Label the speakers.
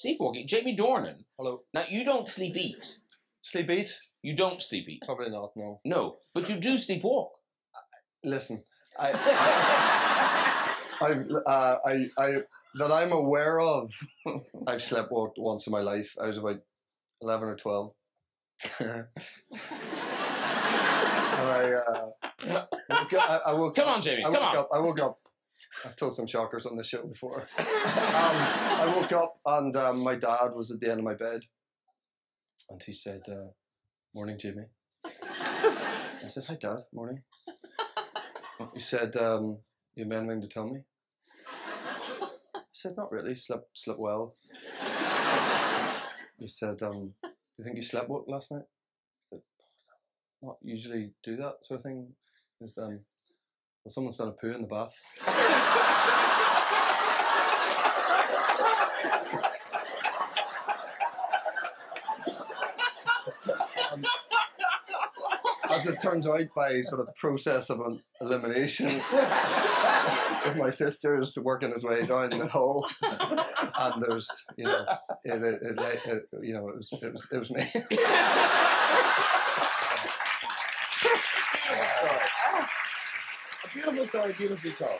Speaker 1: Sleepwalking. Jamie Dornan.
Speaker 2: Hello.
Speaker 1: Now you don't sleep eat.
Speaker 2: Sleep eat?
Speaker 1: You don't sleep eat.
Speaker 2: Probably not. No.
Speaker 1: No, but you do sleepwalk.
Speaker 2: Listen, I, I, uh, I, I, that I'm aware of. I've sleptwalked once in my life. I was about eleven or twelve. and I, uh, woke up, I, I woke
Speaker 1: Come on, Jamie.
Speaker 2: I
Speaker 1: Come
Speaker 2: woke
Speaker 1: on.
Speaker 2: up. I woke up. I've told some shockers on the show before. um, I woke up and um, my dad was at the end of my bed, and he said, uh, "Morning, Jimmy." I said, "Hi, Dad. Morning." He said, um, "You have anything to tell me?" I said, "Not really. Slept slept well." He said, um, "Do you think you slept well last night?" I said, "Not usually do that sort of thing." Is um, well, someone's done a poo in the bath. Um, as it turns out, by sort of process of an elimination, if my sister's working his way down the hole, and there's, you know, it, it, it, it you know, it was, it was, it was me.
Speaker 3: Beautiful story, beautifully told.